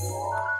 Música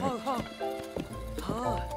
好好好。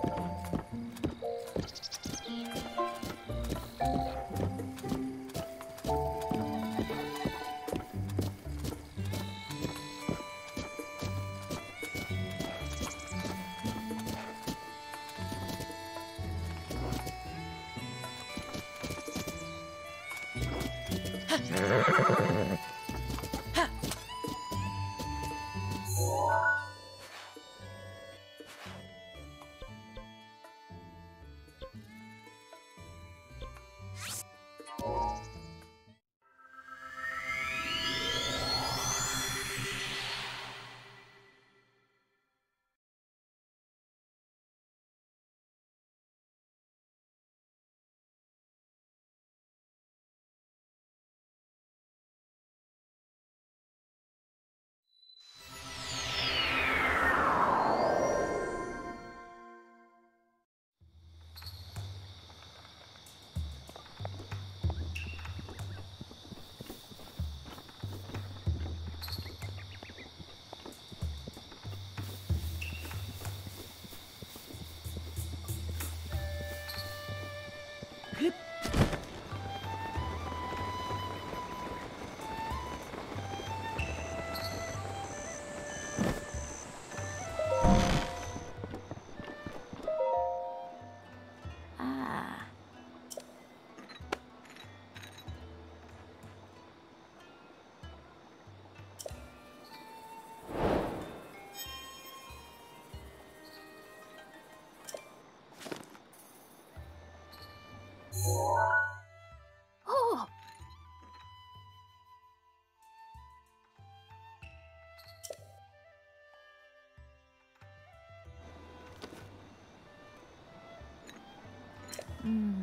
嗯。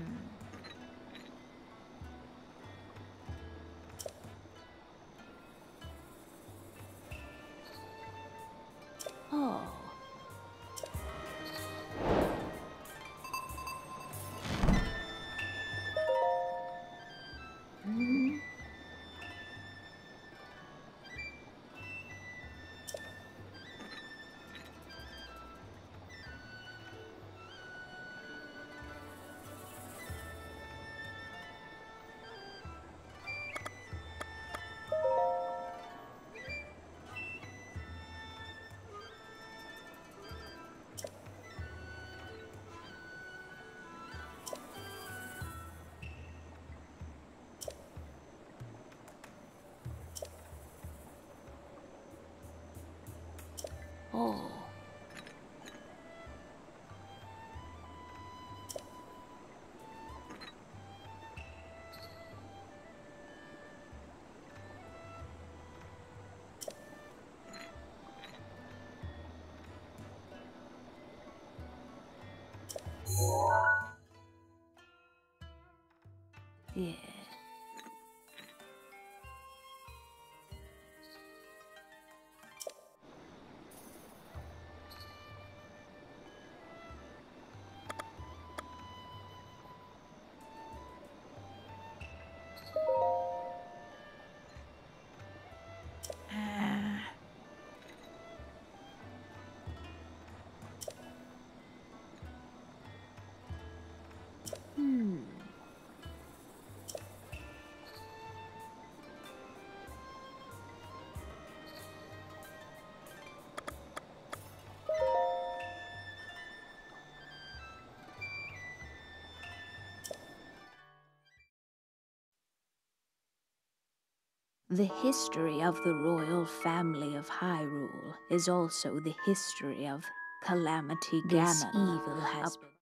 ほうええ。Yeah. The history of the royal family of Hyrule is also the history of Calamity Ganon. This evil has been